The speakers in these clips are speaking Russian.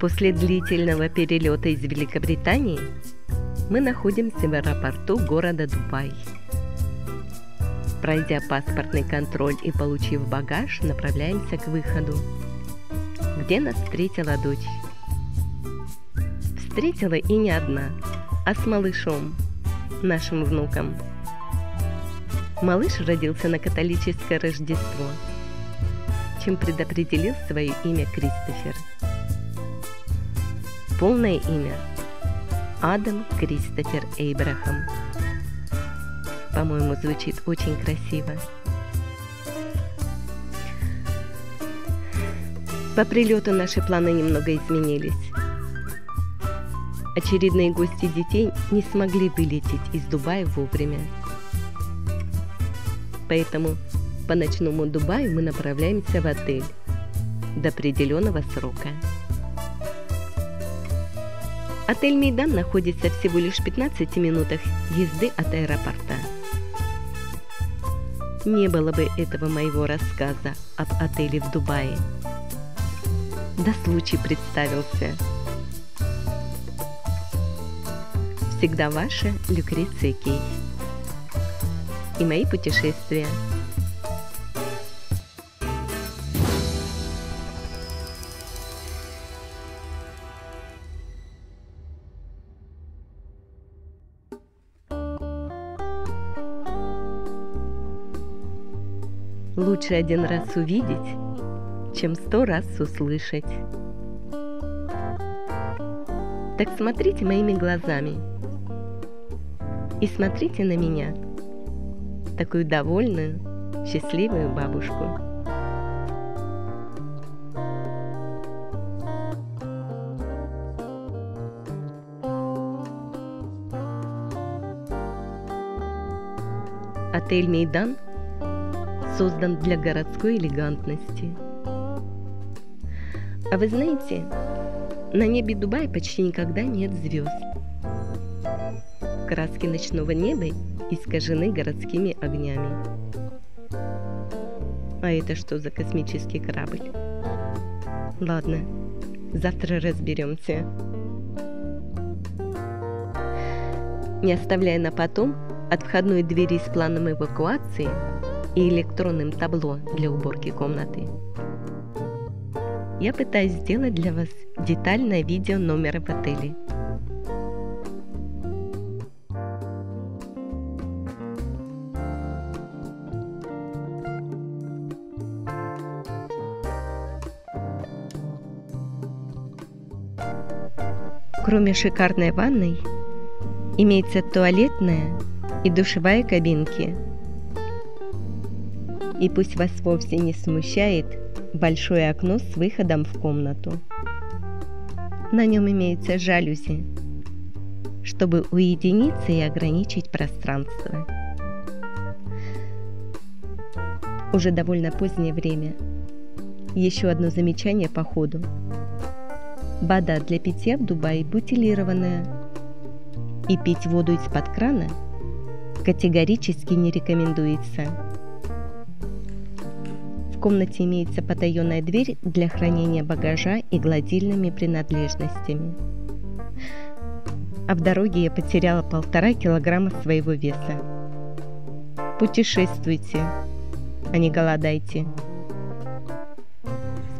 После длительного перелета из Великобритании мы находимся в аэропорту города Дубай. Пройдя паспортный контроль и получив багаж, направляемся к выходу, где нас встретила дочь. Встретила и не одна, а с малышом, нашим внуком. Малыш родился на католическое Рождество, чем предопределил свое имя Кристофер. Полное имя – Адам Кристофер Эйбрахам. По-моему, звучит очень красиво. По прилету наши планы немного изменились. Очередные гости детей не смогли вылететь из Дубая вовремя. Поэтому по ночному Дубаю мы направляемся в отель до определенного срока. Отель Мейдан находится всего лишь в 15 минутах езды от аэропорта. Не было бы этого моего рассказа об отеле в Дубае. Да случай представился. Всегда ваша Люкреция Кей. И мои путешествия – Лучше один раз увидеть, чем сто раз услышать. Так смотрите моими глазами и смотрите на меня, такую довольную, счастливую бабушку. Отель Мейдан – создан для городской элегантности. А вы знаете, на небе Дубая почти никогда нет звезд. Краски ночного неба искажены городскими огнями. А это что за космический корабль? Ладно, завтра разберемся. Не оставляя на потом, от входной двери с планом эвакуации – и электронным табло для уборки комнаты. Я пытаюсь сделать для вас детальное видео номера в отеле. Кроме шикарной ванной, имеется туалетная и душевая кабинки – и пусть вас вовсе не смущает большое окно с выходом в комнату. На нем имеется жалюзи, чтобы уединиться и ограничить пространство. Уже довольно позднее время. Еще одно замечание по ходу. Вода для питья в Дубае бутилированная. И пить воду из-под крана категорически не рекомендуется. В комнате имеется потаенная дверь для хранения багажа и гладильными принадлежностями. А в дороге я потеряла полтора килограмма своего веса. Путешествуйте, а не голодайте.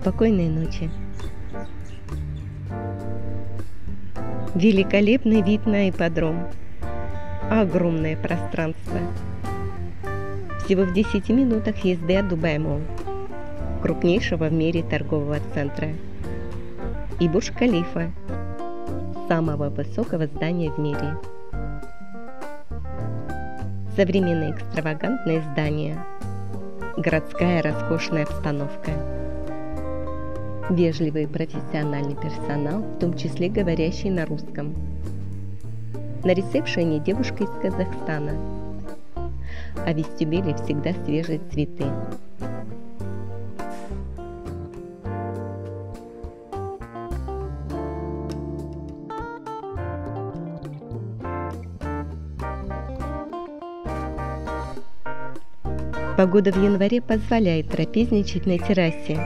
Спокойной ночи. Великолепный вид на ипподром. Огромное пространство. Всего в 10 минутах езды от Дубай-Молл крупнейшего в мире торгового центра, и Бурж-Калифа, самого высокого здания в мире. Современное экстравагантное здание, городская роскошная обстановка, вежливый профессиональный персонал, в том числе говорящий на русском. На ресепшене девушка из Казахстана, а в вестибюле всегда свежие цветы. Погода в январе позволяет трапезничать на террасе.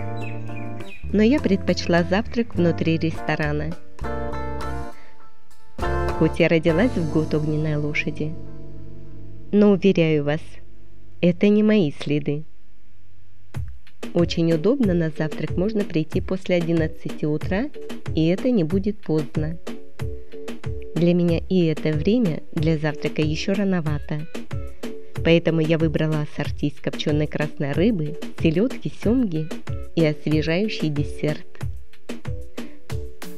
но я предпочла завтрак внутри ресторана. Хоть я родилась в год огненной лошади, но уверяю вас, это не мои следы. Очень удобно на завтрак можно прийти после 11 утра, и это не будет поздно. Для меня и это время для завтрака еще рановато. Поэтому я выбрала ассорти из копченой красной рыбы, селедки, семги и освежающий десерт.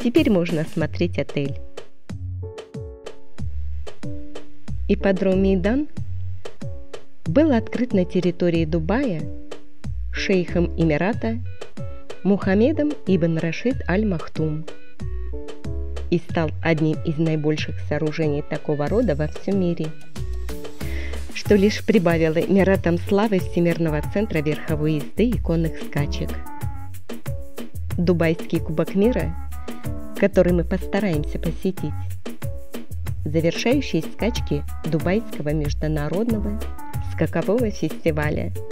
Теперь можно осмотреть отель. Ипподром Мейдан был открыт на территории Дубая шейхом Эмирата Мухаммедом ибн Рашид Аль-Махтум и стал одним из наибольших сооружений такого рода во всем мире, что лишь прибавило Эмиратам славы Всемирного центра верховой езды и конных скачек. Дубайский кубок мира, который мы постараемся посетить, завершающие скачки Дубайского международного скакового фестиваля –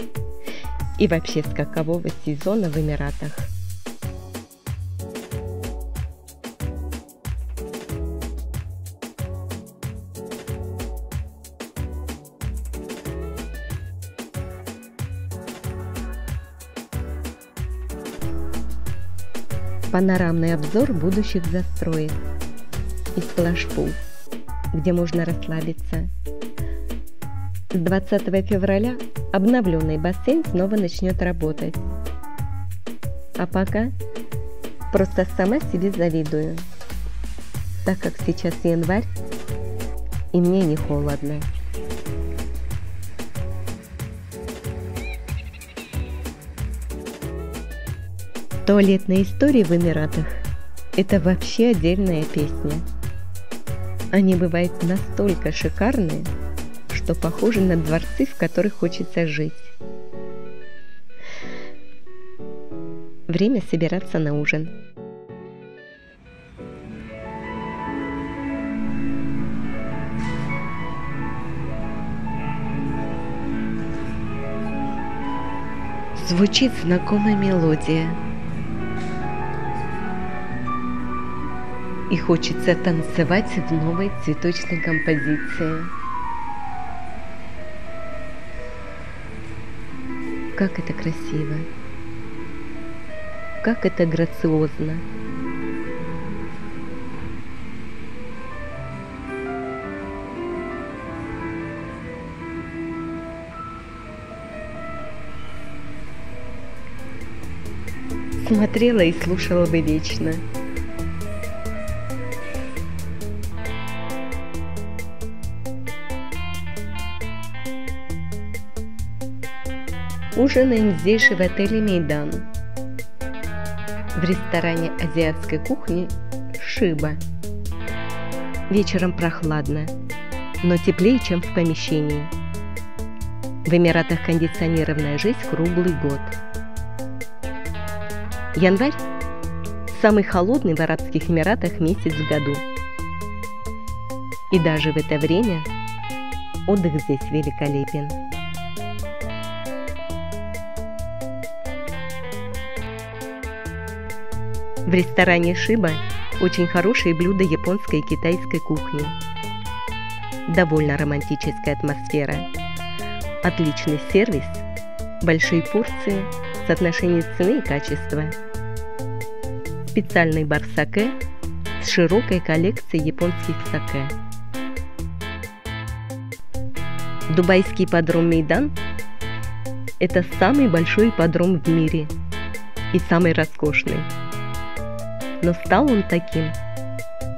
и вообще скакового сезона в Эмиратах. Панорамный обзор будущих застроек и сплашпул, где можно расслабиться. С 20 февраля обновленный бассейн снова начнет работать. А пока просто сама себе завидую, так как сейчас январь, и мне не холодно. Туалетные истории в Эмиратах – это вообще отдельная песня. Они бывают настолько шикарные – что похожи на дворцы, в которых хочется жить. Время собираться на ужин. Звучит знакомая мелодия. И хочется танцевать в новой цветочной композиции. Как это красиво! Как это грациозно! Смотрела и слушала бы вечно – Ужинаем здесь же в отеле Мейдан. В ресторане азиатской кухни Шиба. Вечером прохладно, но теплее, чем в помещении. В Эмиратах кондиционированная жизнь круглый год. Январь – самый холодный в Арабских Эмиратах месяц в году. И даже в это время отдых здесь великолепен. В ресторане Шиба очень хорошие блюда японской и китайской кухни. Довольно романтическая атмосфера. Отличный сервис, большие порции, соотношение цены и качества. Специальный бар саке с широкой коллекцией японских саке. Дубайский подром Мейдан – это самый большой подром в мире и самый роскошный – но стал он таким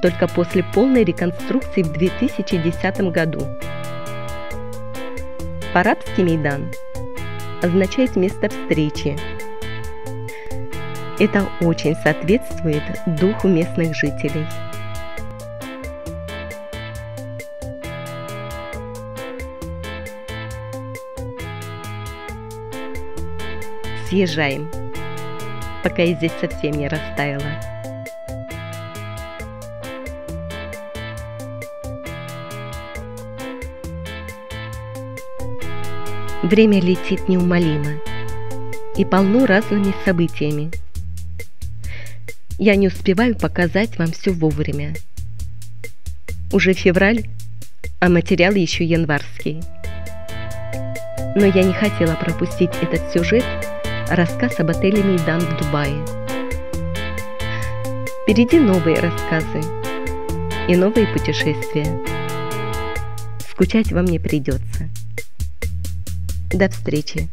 только после полной реконструкции в 2010 году. По-арабски Мейдан означает место встречи. Это очень соответствует духу местных жителей. Съезжаем, пока я здесь совсем не растаяла. Время летит неумолимо и полно разными событиями. Я не успеваю показать вам все вовремя. Уже февраль, а материал еще январский. Но я не хотела пропустить этот сюжет, рассказ об отеле Мейдан в Дубае. Впереди новые рассказы и новые путешествия. Скучать вам не придется. До встречи!